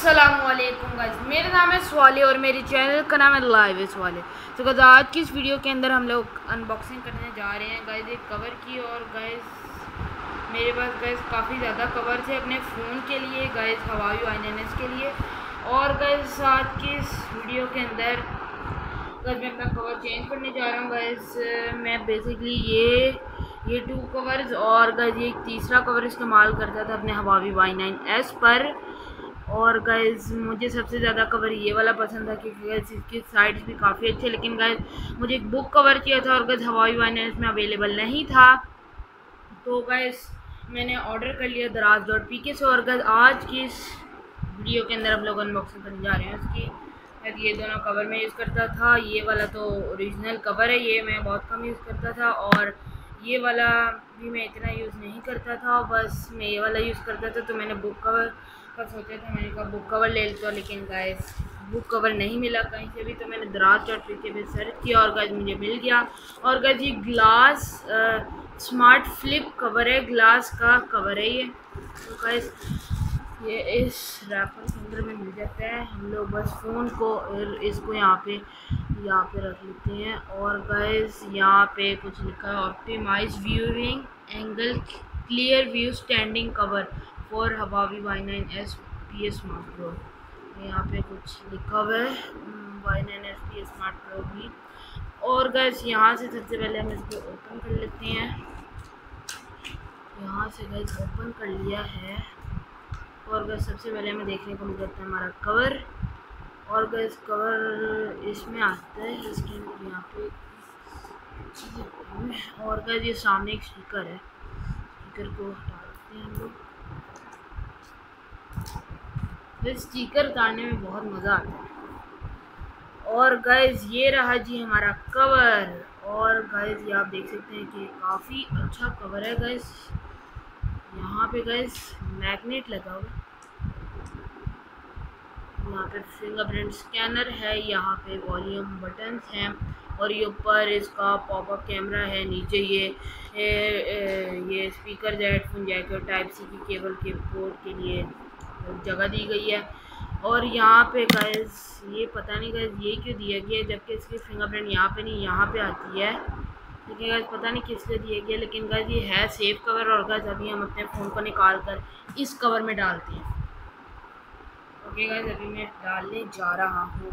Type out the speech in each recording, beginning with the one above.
असलकुम गाइस मेरा नाम है स्वाले और मेरे चैनल का नाम है लाइव स्वाले। तो गाइस आज की इस वीडियो के अंदर हम लोग अनबॉक्सिंग करने जा रहे हैं। गाइस एक कवर की और गाइस मेरे पास गाइस काफ़ी ज़्यादा कवर थे अपने फ़ोन के लिए गाइस हवाई आई के लिए। और गाइस आज की इस वीडियो के अंदर गाइस मैं अपना कवर चेंज करने जा रहा हूँ। गाइस मैं बेसिकली ये ये टू कवर्स और गाइस ये एक तीसरा कवर इस्तेमाल करता था अपने हवावी वाई नाइन एस पर। और गाइज़ मुझे सबसे ज़्यादा कवर ये वाला पसंद था क्योंकि गाइज़ इसकी साइड्स भी काफ़ी अच्छे लेकिन गाइज़ मुझे एक बुक कवर किया था और गाइज़ हवाई वाइन इसमें अवेलेबल नहीं था। तो गाइज़ मैंने ऑर्डर कर लिया दराज डॉट पी के से और गाइज़ आज की इस वीडियो के अंदर हम लोग अनबॉक्सिंग करने जा रहे हैं उसकी ये दोनों कवर मैं यूज़ करता था, ये वाला तो ओरिजिनल कवर है, ये मैं बहुत कम यूज़ करता था और ये वाला भी मैं इतना यूज़ नहीं करता था, बस मैं ये वाला यूज़ करता था तो मैंने बुक कवर का सोचा था मैंने कहा बुक कवर ले लेता लेकिन गाइस बुक कवर नहीं मिला कहीं से भी तो मैंने दराज चौट के पे सर्च किया और गाइज़ मुझे मिल गया। और गाइज़ ये ग्लास आ, स्मार्ट फ्लिप कवर है। ग्लास का कवर है ये। तो गाइज़ ये इस रैपर के अंदर में मिल जाता है। हम लोग बस फ़ोन को इसको यहाँ पे यहाँ पे रख लेते हैं। और गैस यहाँ पे कुछ लिखा है optimize viewing angle clear view standing cover for Huawei Y nine S P S smart pro यहाँ पे कुछ लिखा हुआ है। Y nine S P smart pro भी। और गैस यहाँ से सबसे पहले हम इसको ओपन कर लेते हैं। यहाँ से गैस ओपन कर लिया है। और गैस सबसे पहले हमें देखने को मिल जाता है हमारा कवर और गैस कवर इसमें आता है इसके यहाँ पे और गैस ये सामने एक स्पीकर है। स्पीकर को हटा देते हैं हम लोग। फिर स्टिकर उतारने में बहुत मज़ा आता है। और गैज़ ये रहा जी हमारा कवर और गैज़ ये आप देख सकते हैं कि काफ़ी अच्छा कवर है गैस यहाँ पे गैस मैग्नेट लगा हुआ यहाँ पे फिंगरप्रिंट स्कैनर है, यहाँ पे वॉल्यूम बटन्स हैं। और ये ऊपर इसका पॉपअप कैमरा है नीचे ये ए, ए, ये स्पीकर हेडफोन जैक और टाइप सी की केबल के पोर्ट के लिए जगह दी गई है। और यहाँ पे गैस ये पता नहीं गैस ये क्यों दिया गया है जबकि इसकी फिंगरप्रिंट यहाँ पे नहीं यहाँ पे आती है। लेकिन गैस पता नहीं किस लिए दिया गया लेकिन गैस ये है सेफ़ कवर और गैस अभी हम अपने फ़ोन को निकाल कर इस कवर में डालते हैं। ओके गैस अभी मैं डालने जा रहा हूँ।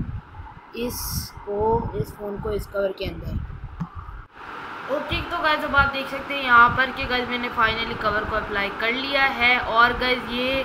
इसको, इस फ़ोन को इस कवर के अंदर। ओके तो गैस अब आप देख सकते हैं यहाँ पर कि गैस मैंने फाइनली कवर को अप्लाई कर लिया है और गैस ये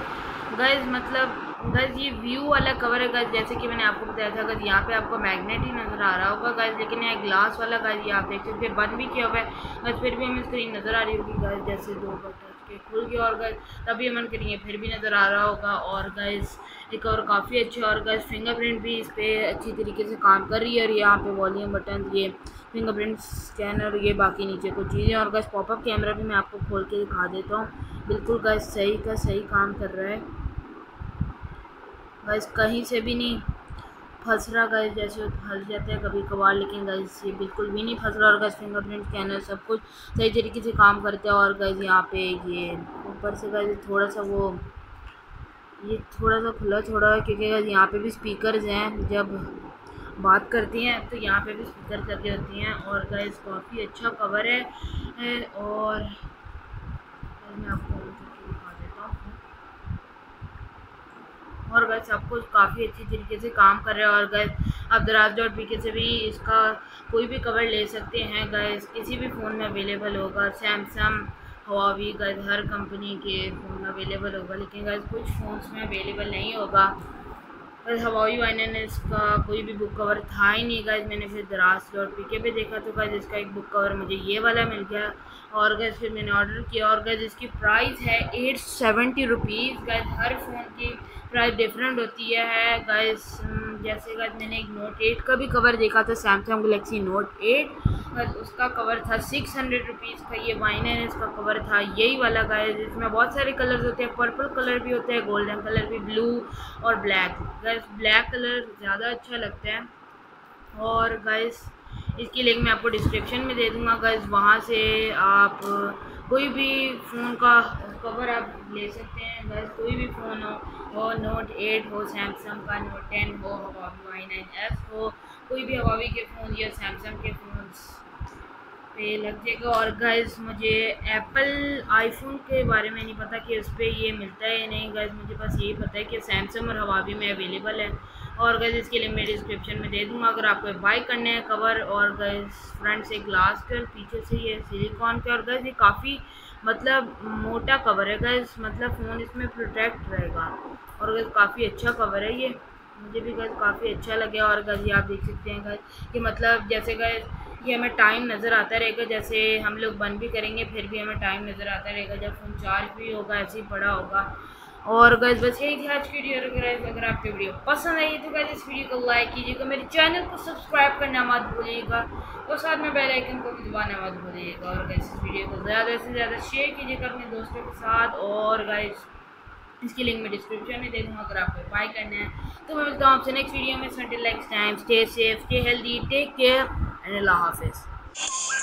गैस मतलब गैस ये व्यू वाला कवर है गैस जैसे कि मैंने आपको बताया था गैस यहाँ पे आपको मैग्नेट ही नज़र आ रहा होगा गैस लेकिन यहाँ ग्लास वाला गैस ये आप देख सकते हैं, बंद भी किया हुआ है। गैस फिर भी हमें स्क्रीन नज़र आ रही होगी गैस जैसे दो बटन। के खुल गया और गैस तभी मन करेंगे फिर भी नज़र आ रहा होगा। और गैस एक और काफ़ी अच्छा और गैस फिंगरप्रिंट भी इस पर अच्छी तरीके से काम कर रही है। और यहाँ पे वॉल्यूम बटन ये फिंगरप्रिंट स्कैनर ये बाकी नीचे कुछ चीज़ें। और गैस पॉपअप कैमरा भी मैं आपको खोल के दिखा देता हूँ। बिल्कुल गैस सही का सही काम कर रहा है। गैस कहीं से भी नहीं फंस रहा गैस जैसे फंस जाते हैं कभी कभार, लेकिन गैस ये बिल्कुल भी नहीं फंस रहा और गैस फिंगरप्रिंट स्कैनर सब कुछ सही तरीके से काम करते हैं और गैस यहाँ पे ये ऊपर से गैस थोड़ा सा वो, ये थोड़ा सा खुला छोड़ा है क्योंकि यहाँ पे भी स्पीकर्स हैं। जब बात करती हैं तो यहाँ पे भी स्पीकर करके होती हैं और गैस काफ़ी अच्छा कवर है और, मैं आपको और गैस कुछ काफ़ी अच्छी तरीके से काम कर रहे हैं और गैस आप दराज डॉट पी से भी इसका कोई भी कवर ले सकते हैं। गैस किसी भी फ़ोन में अवेलेबल होगा। सैमसंग हवावी गैस हर कंपनी के फ़ोन अवेलेबल होगा। लेकिन गैस कुछ फ़ोन्स में अवेलेबल नहीं होगा। बस हवाई वाइन इसका कोई भी बुक कवर था ही नहीं गैस मैंने फिर दराज डॉट पी के पे देखा तो गैस इसका एक बुक कवर मुझे ये वाला मिल गया। और गैस फिर मैंने ऑर्डर किया और गैस इसकी प्राइस है एट सेवेंटी रुपीज़ गैस हर फ़ोन की प्राइस डिफरेंट होती है गाइस जैसे गाइस मैंने एक नोट एट का भी कवर देखा था सैमसंग गलेक्सी नोट एट बस उसका कवर था सिक्स हंड्रेड रुपीज़ का, ये वाइन है इसका कवर था, यही वाला गाइस इसमें बहुत सारे कलर्स होते हैं पर्पल कलर भी होता है गोल्डन कलर भी ब्लू और ब्लैक गाइस ब्लैक कलर ज़्यादा अच्छा लगता है। और गाइस इसकी लिंक मैं आपको डिस्क्रिप्शन में दे दूँगा। गाइस वहाँ से आप कोई भी फ़ोन का कवर आप ले सकते हैं। गैस कोई भी फ़ोन हो हो नोट एट हो सैमसंग का नोट टेन हो वाई नाइन एस हो कोई भी हवावी के फ़ोन या सैमसंग के फ़ोन पे लग जाएगा। और गैस मुझे एप्पल आईफोन के बारे में नहीं पता कि उस पर ये मिलता है या नहीं। गैस मुझे बस यही पता है कि सैमसंग और हवावी में अवेलेबल है। और गैस इसके लिए मैं डिस्क्रिप्शन में दे दूँगा। अगर आपको बाई करने हैं कवर और गैस फ्रंट से ग्लास के और पीछे से ये सिलिकॉन के। और गैस ये काफ़ी मतलब मोटा कवर है। गैस मतलब फ़ोन इसमें प्रोटेक्ट रहेगा। और गैस काफ़ी अच्छा कवर है ये। मुझे भी गैस काफ़ी अच्छा लगे और गैस ये आप देख सकते हैं गैस कि मतलब जैसे गैस ये हमें टाइम नज़र आता रहेगा, जैसे हम लोग बंद भी करेंगे, फिर भी हमें टाइम नज़र आता रहेगा, जब फ़ोन चार्ज भी होगा, ऐसे ही पड़ा होगा। और गैस बस यही थी आज की वीडियो अगर आपकी वीडियो पसंद आई तो गैस इस वीडियो को लाइक कीजिएगा, मेरे चैनल को सब्सक्राइब करना मत भूलिएगा, और साथ में बेल आइकन को भी दबाना मत भूलिएगा, और गैस इस वीडियो को ज़्यादा से ज़्यादा शेयर कीजिएगा अपने दोस्तों के साथ, और गैस इसकी लिंक मैं डिस्क्रिप्शन में दे दूँगा, अगर आपको बाय करना है। तो मैं मिलता हूँ आपसे नेक्स्ट वीडियो में। Time stay safe stay healthy take care and अल्लाह हाफिज़